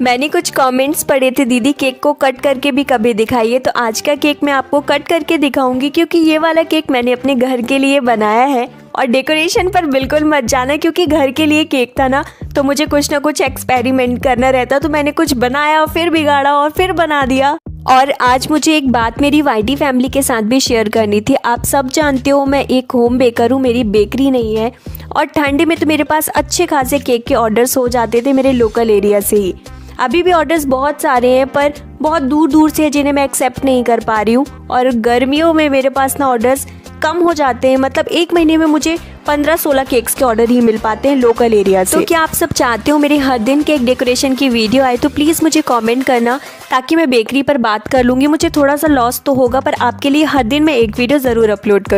मैंने कुछ कमेंट्स पढ़े थे, दीदी केक को कट करके भी कभी दिखाइए तो आज का केक मैं आपको कट करके दिखाऊँगी, क्योंकि ये वाला केक मैंने अपने घर के लिए बनाया है। और डेकोरेशन पर बिल्कुल मत जाना, क्योंकि घर के लिए केक था ना तो मुझे कुछ ना कुछ एक्सपेरिमेंट करना रहता तो मैंने कुछ बनाया, और फिर बिगाड़ा, और फिर बना दिया। और आज मुझे एक बात मेरी वाइटी फैमिली के साथ भी शेयर करनी थी। आप सब जानते हो, मैं एक होम बेकर हूँ, मेरी बेकरी नहीं है। और ठंडी में तो मेरे पास अच्छे खासे केक के ऑर्डर्स हो जाते थे, मेरे लोकल एरिया से ही। अभी भी ऑर्डर्स बहुत सारे हैं पर बहुत दूर दूर से जिन्हें मैं एक्सेप्ट नहीं कर पा रही हूँ। और गर्मियों में मेरे पास ना ऑर्डर्स कम हो जाते हैं मतलब एक महीने में मुझे पंद्रह सोलह केक्स के ऑर्डर ही मिल पाते हैं लोकल एरिया से। तो क्या आप सब चाहते हो मेरे हर दिन केक डेकोरेशन की वीडियो आए? तो प्लीज़ मुझे कमेंट करना ताकि मैं बेकरी पर बात कर लूँगी। मुझे थोड़ा सा लॉस तो होगा पर आपके लिए हर दिन मैं एक वीडियो ज़रूर अपलोड करूँ।